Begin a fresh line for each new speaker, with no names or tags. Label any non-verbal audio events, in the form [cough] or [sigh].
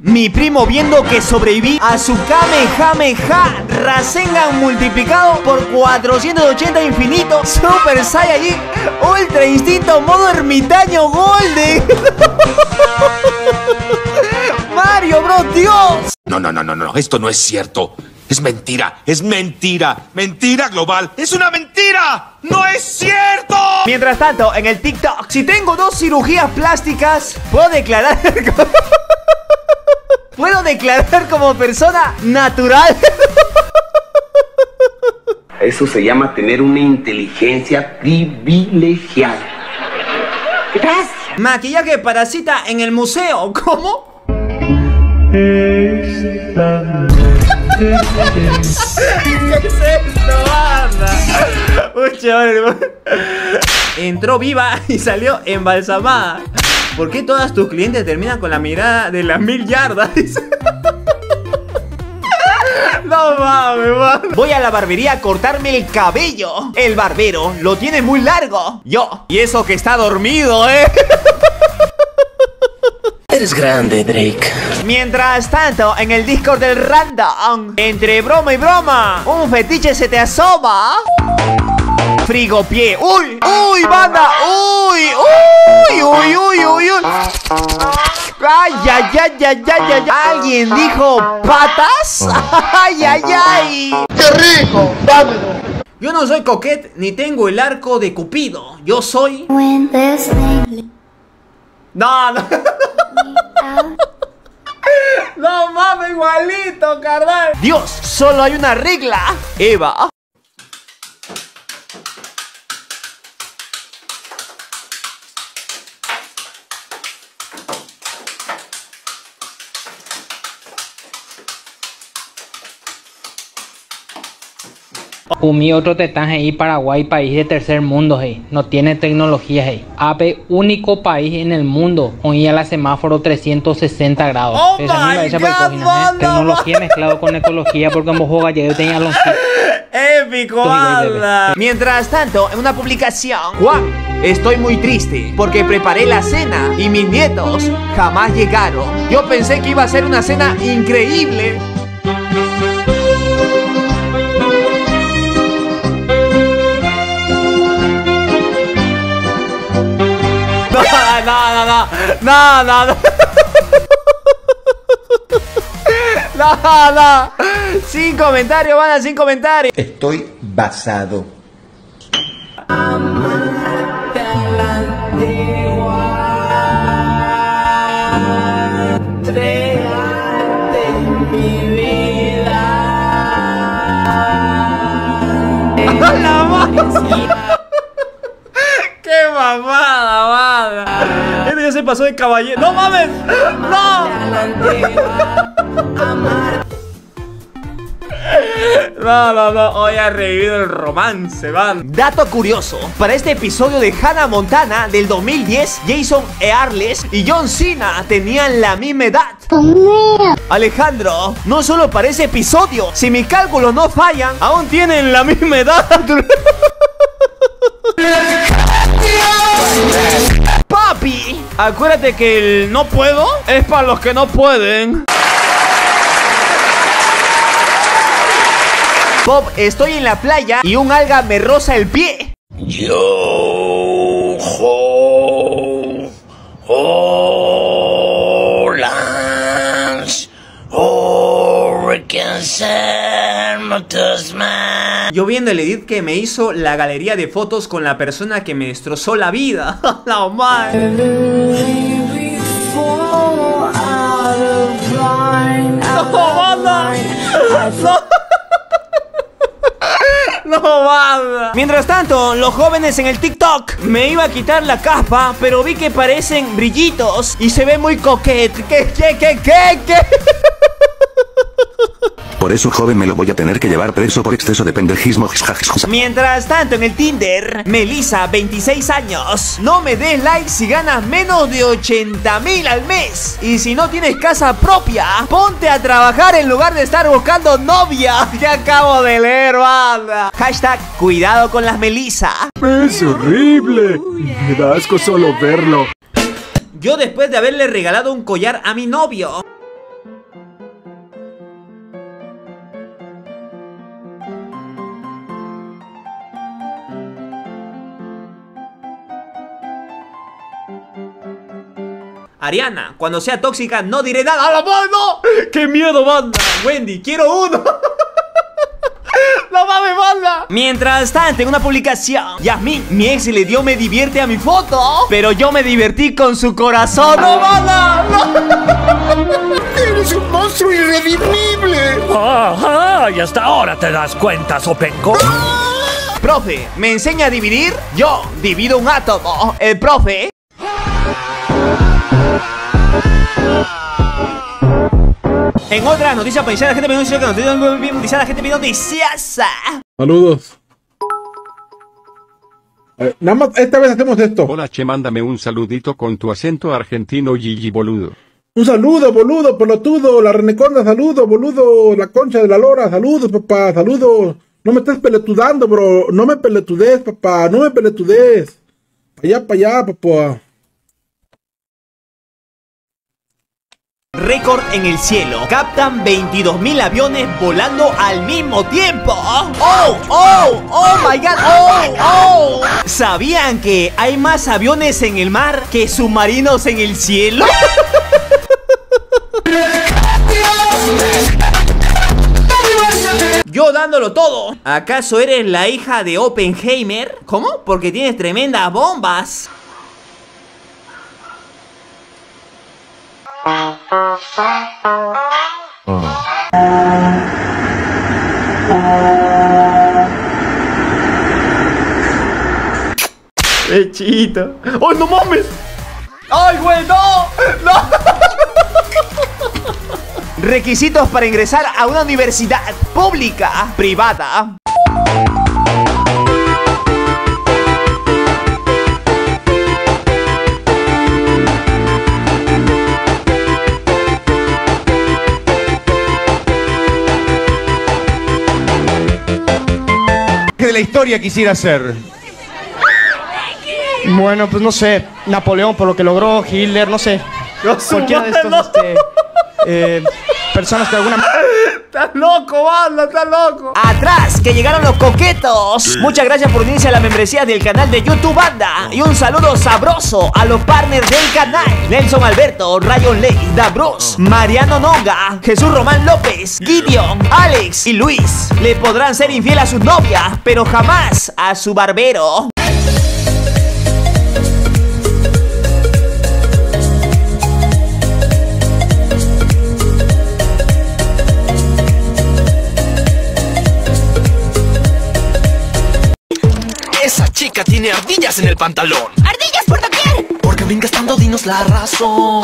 Mi primo viendo que sobreviví a su Kamehameha Rasengan multiplicado por 480 infinito Super Saiyajin Ultra Instinto modo ermitaño Golden. [laughs] Mario bro, Dios
No, no, no, no, no, esto no es cierto es mentira, es mentira, mentira global, es una mentira, no es cierto.
Mientras tanto, en el TikTok, si tengo dos cirugías plásticas, puedo declarar... [laughs] puedo declarar como persona natural.
Eso se llama tener una inteligencia privilegiada.
Gracias. Maquillaje parasita en el museo, ¿cómo? Entró viva y salió embalsamada. ¿Por qué todas tus clientes terminan con la mirada de las mil yardas? No mames, Voy a la barbería a cortarme el cabello. El barbero lo tiene muy largo. Yo. Y eso que está dormido, ¿eh?
Eres grande, Drake.
Mientras tanto, en el Discord del Random, entre broma y broma, un fetiche se te asoma. Frigopié. ¡Uy! ¡Uy, banda! ¡Uy! ¡Uy! ¡Uy, uy, uy, uy! ¡Ay, ay, ay, ay, ay, ay! ¿Alguien dijo patas? [laughs] ¡Ay, ay, ay!
¡Qué rico! ¡Dámelo!
Yo no soy coquet ni tengo el arco de Cupido. Yo soy. No, no. [laughs] No mames, igualito, carnal. Dios, solo hay una regla. Eva.
Umi otro tetán ahí Paraguay, país de tercer mundo, hey. no tiene tecnología. Hey. AP, único país en el mundo, hoy a la semáforo 360 grados.
Oh my God,
Tecnología mezclado con ecología, porque en Bojo Gallego tenía los... [laughs]
Épico, Mientras tanto, en una publicación, Juan, estoy muy triste porque preparé la cena y mis nietos jamás llegaron. Yo pensé que iba a ser una cena increíble. No, no, no. Sin comentarios, van sin comentarios.
Estoy basado. [laughs]
¡Qué pasó de caballero. ¡No mames! ¡No! No, no, no, hoy ha revivido el romance, van. Dato curioso, para este episodio de Hannah Montana del 2010, Jason Earles y John Cena tenían la misma edad. Alejandro, no solo para ese episodio, si mis cálculos no fallan, aún tienen la misma edad. [laughs] acuérdate que el no puedo es para los que no pueden. Bob, estoy en la playa y un alga me roza el pie.
Yo, ho, oh, Lance, oh,
Yo viendo el edit que me hizo la galería de fotos con la persona que me destrozó la vida. [laughs] la madre. [laughs] No, banda. No. [laughs] No, banda. Mientras tanto, los jóvenes en el TikTok me iba a quitar la capa, pero vi que parecen brillitos y se ve muy coquet. ¿Qué, qué, qué, qué, qué?
Por eso, joven, me lo voy a tener que llevar preso por exceso de pendejismo.
Mientras tanto, en el Tinder, Melissa, 26 años. No me des like si ganas menos de 80 mil al mes. Y si no tienes casa propia, ponte a trabajar en lugar de estar buscando novia. [laughs] Ya acabo de leer, banda. Hashtag, cuidado con las Melissa.
Es horrible. Me da asco solo verlo.
Yo después de haberle regalado un collar a mi novio Ariana, cuando sea tóxica no diré nada. ¡A la mano! ¡Qué miedo, banda! Wendy, quiero uno. [laughs] ¡No mames, banda! Mientras tanto, en una publicación, Yasmin, mi ex le dio me divierte a mi foto, pero yo me divertí con su corazón. ¡No, banda! ¡No! [laughs]
¡Eres un monstruo irredimible!
Ajá, y hasta ahora te das cuenta, Sopenco. [laughs]
Profe, ¿me enseña a dividir? Yo divido un átomo. El profe. En otra noticia paisana, la gente me dice que la gente me noticias.
Saludos. Eh, nada más, esta vez hacemos esto.
Hola, che, mándame un saludito con tu acento argentino, Gigi boludo.
Un saludo, boludo, pelotudo, la reneconda, saludo, boludo, la concha de la lora, saludos, papá, saludos. No me estés peletudando, bro, no me peletudes, papá, no me peletudes. Pa' allá, pa' allá, papá.
Récord en el cielo. Captan 22.000 aviones volando al mismo tiempo. ¡Oh! ¡Oh! ¡Oh my god! ¡Oh! ¡Oh! ¿Sabían que hay más aviones en el mar que submarinos en el cielo? Yo dándolo todo. ¿Acaso eres la hija de Oppenheimer? ¿Cómo? Porque tienes tremendas bombas. Pechito. ¡Ay, no mames! ¡Ay, güey, no! ¡No! Requisitos para ingresar a una universidad pública, privada.
La historia quisiera ser?
Bueno, pues no sé, Napoleón por lo que logró, Hitler, no sé. Cualquiera de estos este, eh, personas que alguna
¡Estás loco, banda! ¡Estás loco! ¡Atrás! ¡Que llegaron los coquetos! Muchas gracias por unirse a la membresía del canal de YouTube Banda. Y un saludo sabroso a los partners del canal: Nelson Alberto, Rayon Ley, Dabros, Mariano Nonga, Jesús Román López, Gideon, Alex y Luis. Le podrán ser infiel a sus novias, pero jamás a su barbero.
Tiene ardillas en el pantalón.
¡Ardillas por doquier!
Porque brinca estando dinos la razón.